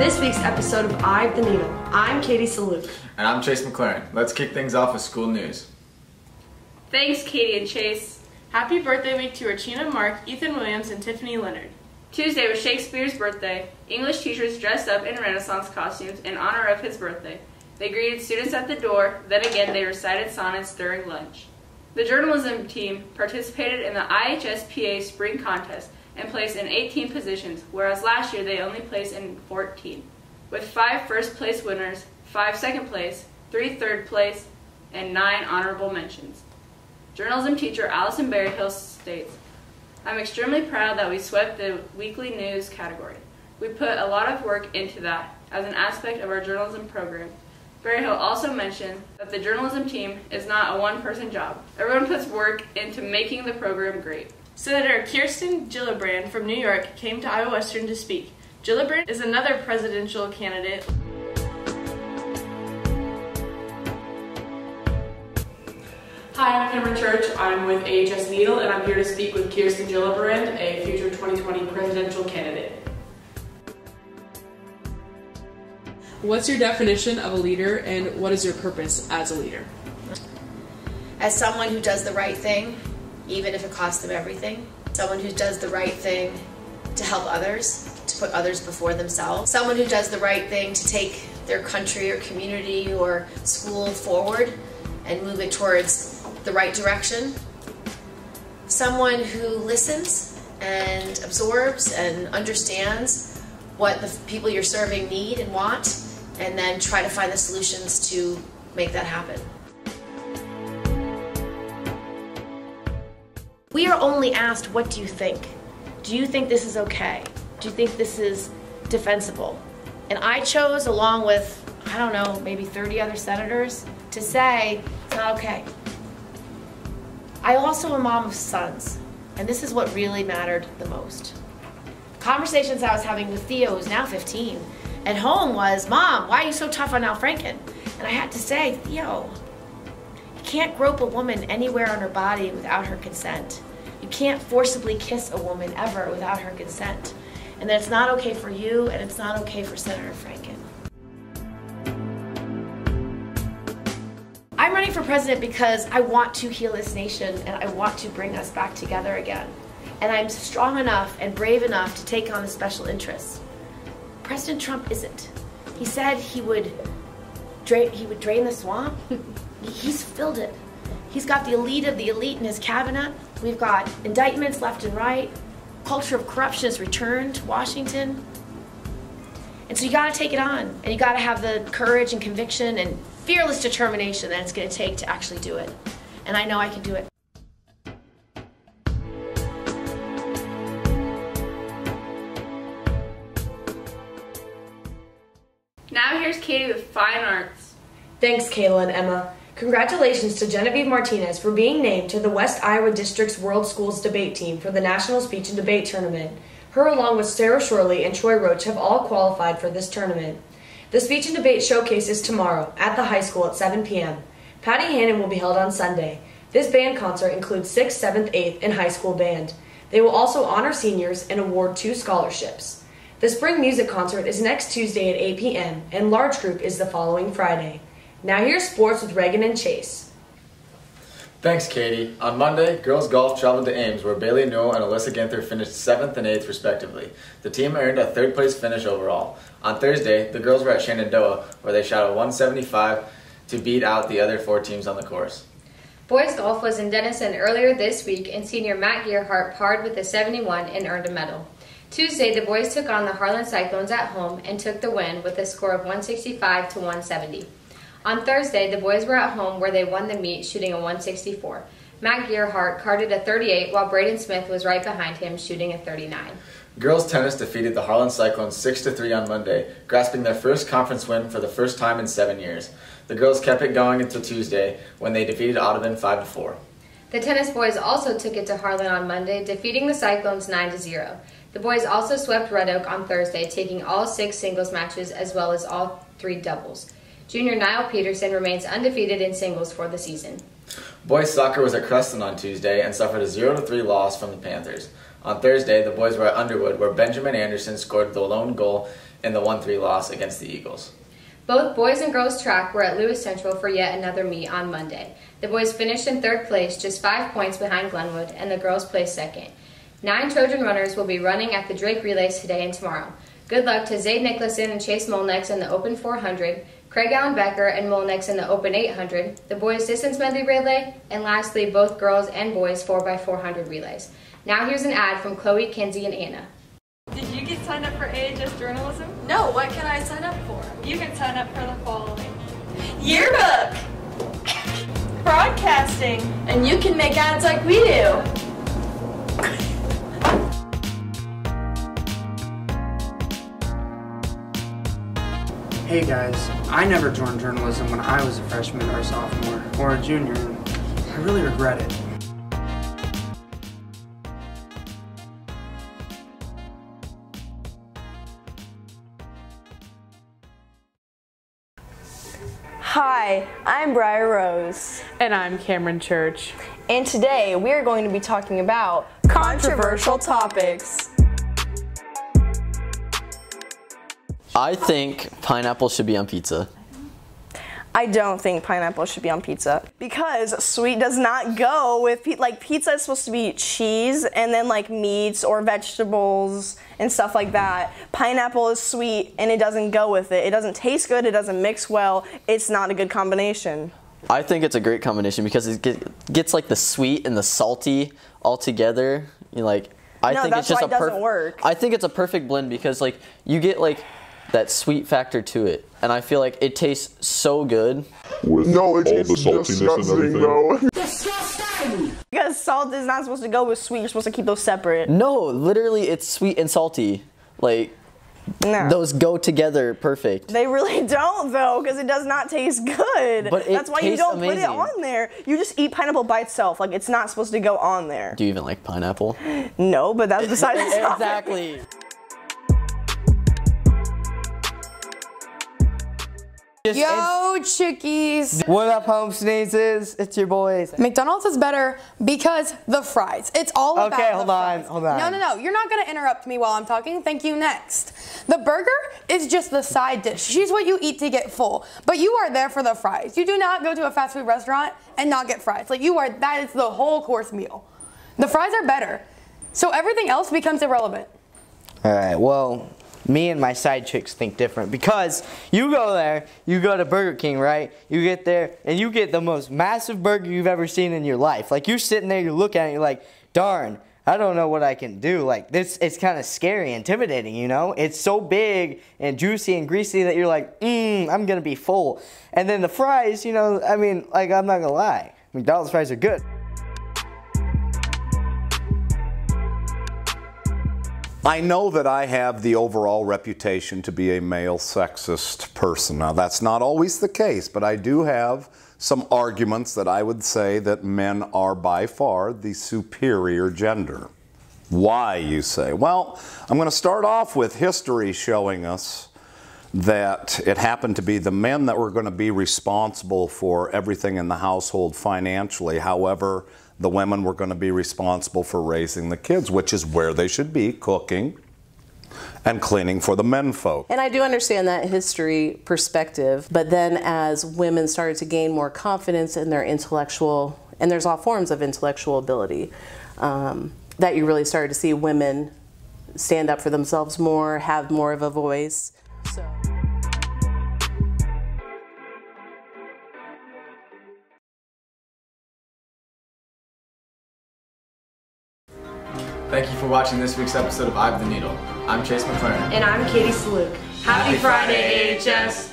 this week's episode of Eye of the Needle. I'm Katie Saluk. And I'm Chase McLaren. Let's kick things off with school news. Thanks, Katie and Chase. Happy birthday week to Regina Mark, Ethan Williams, and Tiffany Leonard. Tuesday was Shakespeare's birthday. English teachers dressed up in Renaissance costumes in honor of his birthday. They greeted students at the door, then again they recited sonnets during lunch. The journalism team participated in the IHSPA Spring Contest and placed in 18 positions, whereas last year they only placed in 14, with five first place winners, five second place, three third place, and nine honorable mentions. Journalism teacher Allison Berryhill states, I'm extremely proud that we swept the weekly news category. We put a lot of work into that as an aspect of our journalism program. Berryhill also mentioned that the journalism team is not a one person job. Everyone puts work into making the program great. Senator Kirsten Gillibrand from New York came to Iowa Western to speak. Gillibrand is another presidential candidate. Hi, I'm Cameron Church. I'm with AHS Needle, and I'm here to speak with Kirsten Gillibrand, a future 2020 presidential candidate. What's your definition of a leader, and what is your purpose as a leader? As someone who does the right thing, even if it costs them everything. Someone who does the right thing to help others, to put others before themselves. Someone who does the right thing to take their country or community or school forward and move it towards the right direction. Someone who listens and absorbs and understands what the people you're serving need and want, and then try to find the solutions to make that happen. We are only asked, What do you think? Do you think this is okay? Do you think this is defensible? And I chose, along with, I don't know, maybe 30 other senators, to say it's not okay. I also am a mom of sons, and this is what really mattered the most. Conversations I was having with Theo, who's now 15, at home was, Mom, why are you so tough on Al Franken? And I had to say, Theo, you can't grope a woman anywhere on her body without her consent. Can't forcibly kiss a woman ever without her consent. And that's not okay for you, and it's not okay for Senator Franken. I'm running for president because I want to heal this nation and I want to bring us back together again. And I'm strong enough and brave enough to take on the special interests. President Trump isn't. He said he would drain, he would drain the swamp. He's filled it. He's got the elite of the elite in his cabinet. We've got indictments left and right. Culture of corruption has returned to Washington. And so you got to take it on. And you got to have the courage and conviction and fearless determination that it's going to take to actually do it. And I know I can do it. Now here's Katie with Fine Arts. Thanks, Kayla and Emma. Congratulations to Genevieve Martinez for being named to the West Iowa District's World Schools Debate Team for the National Speech and Debate Tournament. Her, along with Sarah Shorley and Troy Roach, have all qualified for this tournament. The Speech and Debate Showcase is tomorrow at the high school at 7 p.m. Patty Hannon will be held on Sunday. This band concert includes 6th, 7th, 8th, and high school band. They will also honor seniors and award two scholarships. The spring music concert is next Tuesday at 8 p.m., and large group is the following Friday. Now here's sports with Reagan and Chase. Thanks, Katie. On Monday, girls golf traveled to Ames, where Bailey Newell and Alyssa Ginther finished 7th and 8th, respectively. The team earned a third place finish overall. On Thursday, the girls were at Shenandoah, where they shot a 175 to beat out the other four teams on the course. Boys golf was in Denison earlier this week, and senior Matt Gearhart parred with a 71 and earned a medal. Tuesday, the boys took on the Harlan Cyclones at home and took the win with a score of 165 to 170. On Thursday, the boys were at home where they won the meet, shooting a 164. Matt Gearhart carded a 38, while Braden Smith was right behind him, shooting a 39. Girls tennis defeated the Harlan Cyclones 6 3 on Monday, grasping their first conference win for the first time in seven years. The girls kept it going until Tuesday when they defeated Audubon 5 4. The tennis boys also took it to Harlan on Monday, defeating the Cyclones 9 0. The boys also swept Red Oak on Thursday, taking all six singles matches as well as all three doubles. Junior Niall Peterson remains undefeated in singles for the season. Boys soccer was at Creston on Tuesday and suffered a 0 3 loss from the Panthers. On Thursday, the boys were at Underwood, where Benjamin Anderson scored the lone goal in the 1 3 loss against the Eagles. Both boys and girls track were at Lewis Central for yet another meet on Monday. The boys finished in third place, just five points behind Glenwood, and the girls placed second. Nine Trojan runners will be running at the Drake Relays today and tomorrow. Good luck to Zayd Nicholson and Chase Molnex in the Open 400, Craig Allen Becker and Molnex in the Open 800, the boys distance medley relay, and lastly, both girls and boys 4x400 relays. Now here's an ad from Chloe, Kinsey, and Anna. Did you get signed up for AHS journalism? No, what can I sign up for? You can sign up for the following Yearbook! broadcasting. And you can make ads like we do. Hey guys, I never joined journalism when I was a freshman or a sophomore or a junior, and I really regret it. Hi, I'm Briar Rose. And I'm Cameron Church. And today we are going to be talking about controversial topics. I think pineapple should be on pizza. I don't think pineapple should be on pizza because sweet does not go with pe- like pizza is supposed to be cheese and then like meats or vegetables and stuff like that. Pineapple is sweet and it doesn't go with it. It doesn't taste good, it doesn't mix well. It's not a good combination. I think it's a great combination because it get, gets like the sweet and the salty all together. You know, like I No, think it's just a perfect. I think it's a perfect blend because like you get like that sweet factor to it, and I feel like it tastes so good. With no, all the saltiness and everything. Because salt is not supposed to go with sweet, you're supposed to keep those separate. No, literally, it's sweet and salty. Like No. those go together perfect. They really don't though, because it does not taste good. But it That's why you don't put it on there. You just eat pineapple by itself. Like it's not supposed to go on there. Do you even like pineapple? No, but that's besides the topic. exactly. Yo, chickies. What up, home sneezes? It's your boys. McDonald's is better because the fries. It's all about Okay, hold on, hold on. No, no, no. You're not going to interrupt me while I'm talking. Thank you. Next. The burger is just the side dish. She's what you eat to get full. But you are there for the fries. You do not go to a fast food restaurant and not get fries. Like you are, that is the whole course meal. The fries are better. So everything else becomes irrelevant. All right, well, me and my side chicks think different because you go there, you go to Burger King, right? You get there and you get the most massive burger you've ever seen in your life. Like you're sitting there, you look at it, you're like, darn. I don't know what I can do. Like this, it's kind of scary, intimidating. You know, it's so big and juicy and greasy that you're like, mmm, I'm gonna be full. And then the fries, you know, I mean, like I'm not gonna lie, McDonald's fries are good. I know that I have the overall reputation to be a male sexist person. Now, that's not always the case, but I do have some arguments that I would say that men are by far the superior gender. Why, you say? Well, I'm going to start off with history showing us that it happened to be the men that were going to be responsible for everything in the household financially. However, the women were going to be responsible for raising the kids, which is where they should be cooking and cleaning for the men folk. And I do understand that history perspective, but then as women started to gain more confidence in their intellectual, and there's all forms of intellectual ability, um, that you really started to see women stand up for themselves more, have more of a voice. So. Thank you for watching this week's episode of of the Needle. I'm Chase McLaren. And I'm Katie Saluk. Happy, Happy Friday, Friday, AHS!